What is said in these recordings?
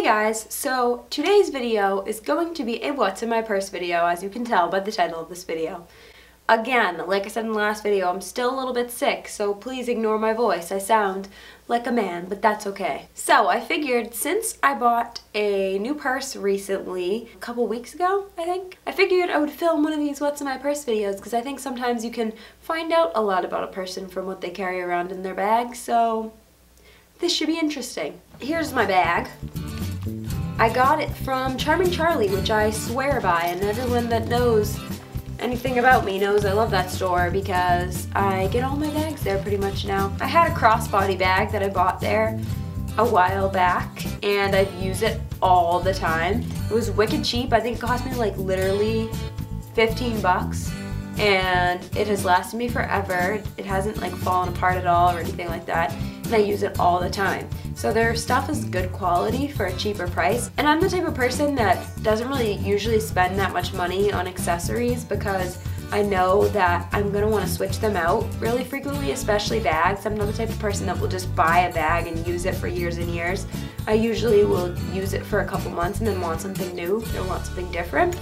Hey guys, so today's video is going to be a what's in my purse video as you can tell by the title of this video. Again, like I said in the last video, I'm still a little bit sick, so please ignore my voice. I sound like a man, but that's okay. So I figured since I bought a new purse recently, a couple weeks ago, I think, I figured I would film one of these what's in my purse videos because I think sometimes you can find out a lot about a person from what they carry around in their bag, so this should be interesting. Here's my bag. I got it from Charming Charlie, which I swear by, and everyone that knows anything about me knows I love that store because I get all my bags there pretty much now. I had a crossbody bag that I bought there a while back and I've used it all the time. It was wicked cheap. I think it cost me like literally 15 bucks and it has lasted me forever. It hasn't like fallen apart at all or anything like that and I use it all the time. So their stuff is good quality for a cheaper price. And I'm the type of person that doesn't really usually spend that much money on accessories because I know that I'm gonna wanna switch them out really frequently, especially bags. I'm not the type of person that will just buy a bag and use it for years and years. I usually will use it for a couple months and then want something new or want something different.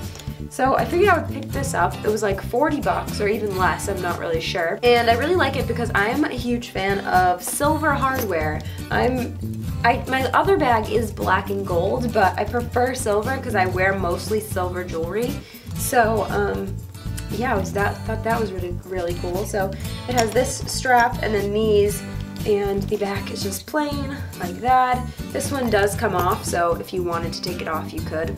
So I figured I would pick this up. It was like 40 bucks or even less, I'm not really sure. And I really like it because I am a huge fan of silver hardware. I'm I, my other bag is black and gold, but I prefer silver because I wear mostly silver jewelry. So, um, yeah, I was that thought that was really really cool. So it has this strap and then these, and the back is just plain like that. This one does come off, so if you wanted to take it off, you could.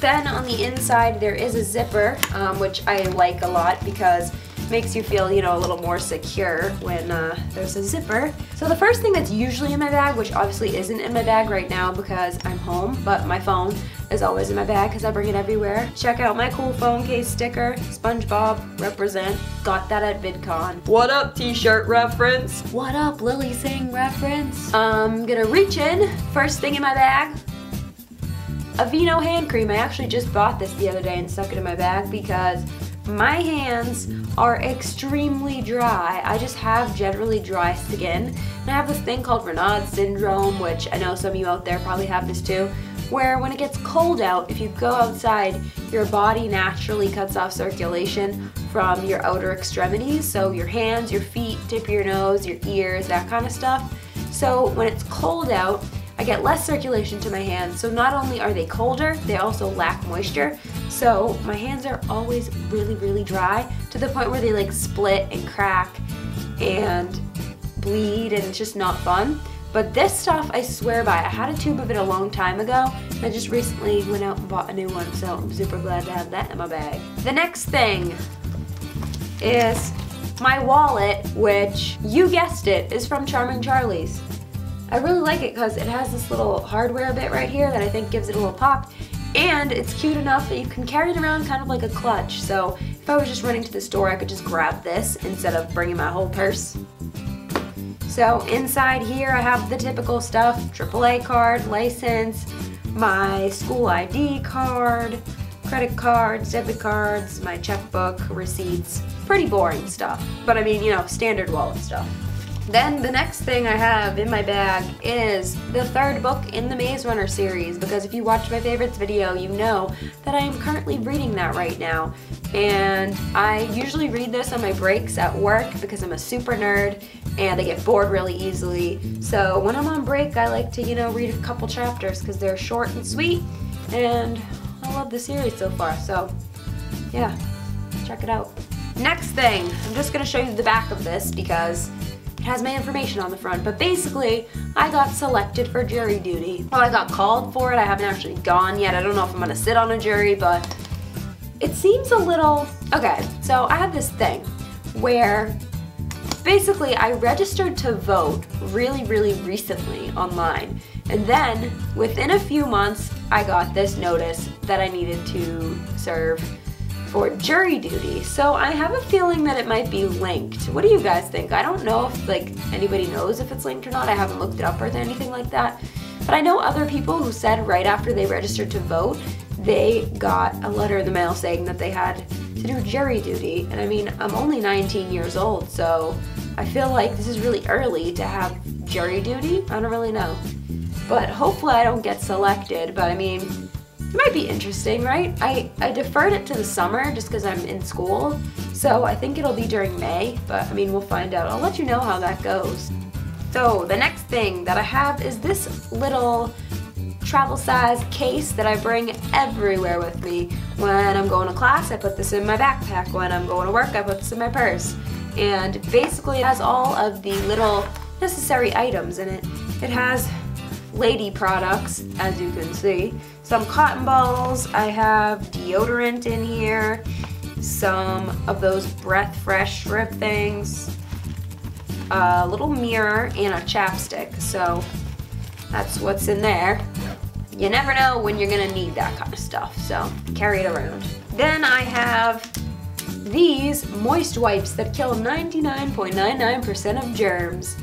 Then on the inside there is a zipper, um, which I like a lot because makes you feel, you know, a little more secure when uh, there's a zipper. So the first thing that's usually in my bag, which obviously isn't in my bag right now because I'm home, but my phone is always in my bag because I bring it everywhere. Check out my cool phone case sticker, SpongeBob, represent, got that at VidCon. What up t-shirt reference? What up Lilly Singh reference? I'm gonna reach in, first thing in my bag, Aveeno hand cream. I actually just bought this the other day and stuck it in my bag because my hands are extremely dry. I just have generally dry skin. And I have this thing called Raynaud's syndrome, which I know some of you out there probably have this too, where when it gets cold out, if you go outside, your body naturally cuts off circulation from your outer extremities. So your hands, your feet, tip of your nose, your ears, that kind of stuff. So when it's cold out, I get less circulation to my hands, so not only are they colder, they also lack moisture. So my hands are always really, really dry to the point where they like split and crack and bleed and it's just not fun. But this stuff, I swear by, I had a tube of it a long time ago, and I just recently went out and bought a new one, so I'm super glad to have that in my bag. The next thing is my wallet, which, you guessed it, is from Charming Charlie's. I really like it because it has this little hardware bit right here that I think gives it a little pop and it's cute enough that you can carry it around kind of like a clutch. So if I was just running to the store, I could just grab this instead of bringing my whole purse. So inside here I have the typical stuff, AAA card, license, my school ID card, credit cards, debit cards, my checkbook, receipts. Pretty boring stuff, but I mean, you know, standard wallet stuff. Then the next thing I have in my bag is the third book in the Maze Runner series because if you watched my favorites video, you know that I am currently reading that right now. And I usually read this on my breaks at work because I'm a super nerd and I get bored really easily. So when I'm on break, I like to, you know, read a couple chapters because they're short and sweet and I love the series so far. So yeah, check it out. Next thing, I'm just gonna show you the back of this because has my information on the front, but basically, I got selected for jury duty. Well, I got called for it. I haven't actually gone yet. I don't know if I'm gonna sit on a jury, but it seems a little, okay, so I have this thing where basically I registered to vote really, really recently online. And then within a few months, I got this notice that I needed to serve for jury duty. So I have a feeling that it might be linked. What do you guys think? I don't know if like anybody knows if it's linked or not. I haven't looked it up or anything like that. But I know other people who said right after they registered to vote, they got a letter in the mail saying that they had to do jury duty. And I mean, I'm only 19 years old, so I feel like this is really early to have jury duty. I don't really know. but hopefully I don't get selected, but I mean, it might be interesting, right? I, I deferred it to the summer just because I'm in school, so I think it'll be during May, but I mean, we'll find out. I'll let you know how that goes. So the next thing that I have is this little travel size case that I bring everywhere with me. When I'm going to class, I put this in my backpack. When I'm going to work, I put this in my purse. And basically it has all of the little necessary items in it. It has lady products, as you can see. Some cotton balls, I have deodorant in here, some of those breath fresh strip things, a little mirror, and a chapstick. So that's what's in there. You never know when you're gonna need that kind of stuff, so carry it around. Then I have these moist wipes that kill 99.99% of germs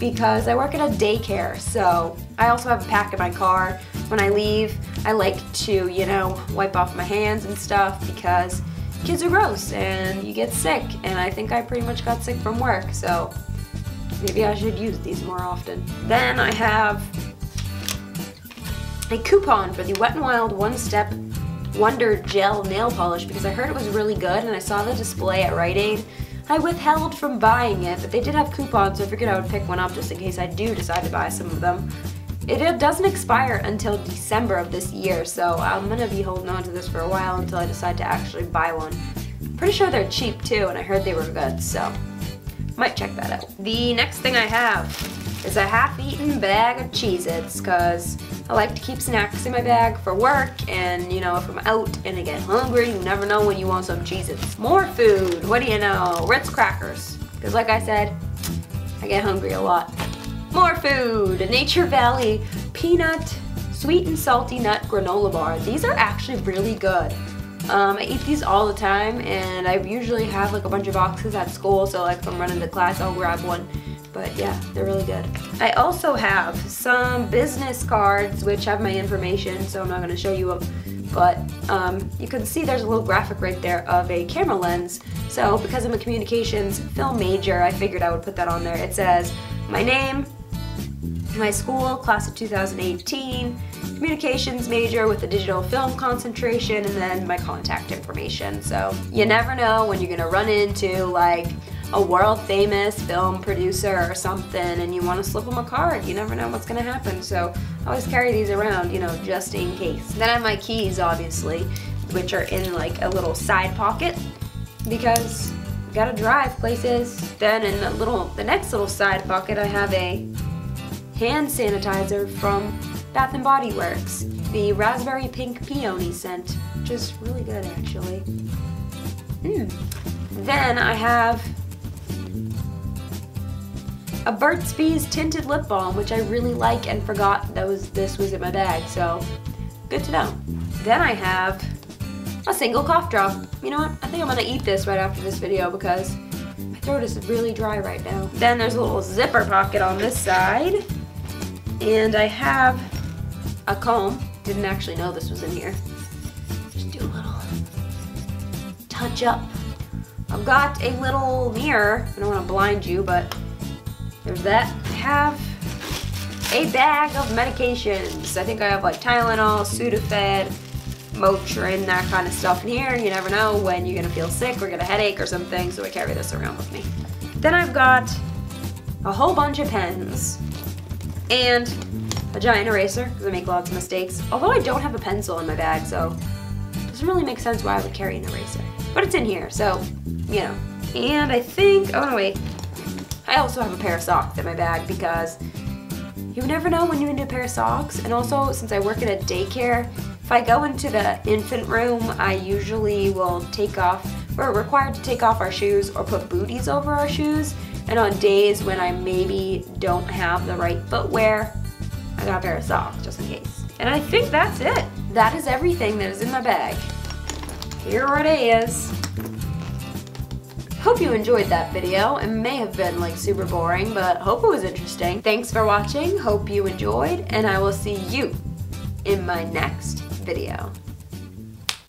because I work at a daycare, so I also have a pack in my car. When I leave, I like to, you know, wipe off my hands and stuff because kids are gross and you get sick, and I think I pretty much got sick from work, so maybe I should use these more often. Then I have a coupon for the Wet n Wild One Step Wonder Gel Nail Polish because I heard it was really good and I saw the display at Rite Aid. I withheld from buying it, but they did have coupons, so I figured I would pick one up just in case I do decide to buy some of them. It, doesn't expire until December of this year, so I'm gonna be holding on to this for a while until I decide to actually buy one. Pretty sure they're cheap too, and I heard they were good, so might check that out. The next thing I have is a half-eaten bag of Cheez-Its, because I like to keep snacks in my bag for work, and you know, if I'm out and I get hungry, you never know when you want some Cheez-Its. More food, what do you know? Ritz crackers, because like I said, I get hungry a lot. More food, Nature Valley peanut, sweet and salty nut granola bar. These are actually really good. Um, I eat these all the time and I usually have like a bunch of boxes at school so like if I'm running to class I'll grab one. But yeah, they're really good. I also have some business cards which have my information so I'm not going to show you them. But um, you can see there's a little graphic right there of a camera lens. So because I'm a communications film major I figured I would put that on there. It says my name, my school, class of 2018, communications major with a digital film concentration, and then my contact information. So you never know when you're gonna run into like a world famous film producer or something and you want to slip them a card. You never know what's going to happen. So I always carry these around, you know, just in case. Then I have my keys, obviously, which are in like a little side pocket because you gotta drive places. Then in the little, the next little side pocket, I have a hand sanitizer from Bath & Body Works. The Raspberry Pink Peony scent, which is really good actually. Mm. Then I have a Burt's Bees tinted lip balm, which I really like and forgot that was this was in my bag, so good to know. Then I have a single cough drop. You know what? I think I'm gonna eat this right after this video because my throat is really dry right now. Then there's a little zipper pocket on this side. And I have a comb. Didn't actually know this was in here. Just do a little touch up. I've got a little mirror. I don't want to blind you, but that. Have a bag of medications. I think I have like Tylenol, Sudafed, Motrin, that kind of stuff in here. You never know when you're gonna feel sick or get a headache or something, so I carry this around with me. Then I've got a whole bunch of pens and a giant eraser because I make lots of mistakes. Although I don't have a pencil in my bag, so it doesn't really make sense why I would carry an eraser. But it's in here, so, you know. And I think, oh no wait, I also have a pair of socks in my bag because you never know when you need a pair of socks. And also, since I work at a daycare, if I go into the infant room, I usually will take off, we're required to take off our shoes or put booties over our shoes and on days when I maybe don't have the right footwear, I got a pair of socks just in case. And I think that's it. That is everything that is in my bag. Here it is. Hope you enjoyed that video. It may have been like super boring, but hope it was interesting. Thanks for watching, hope you enjoyed, and I will see you in my next video.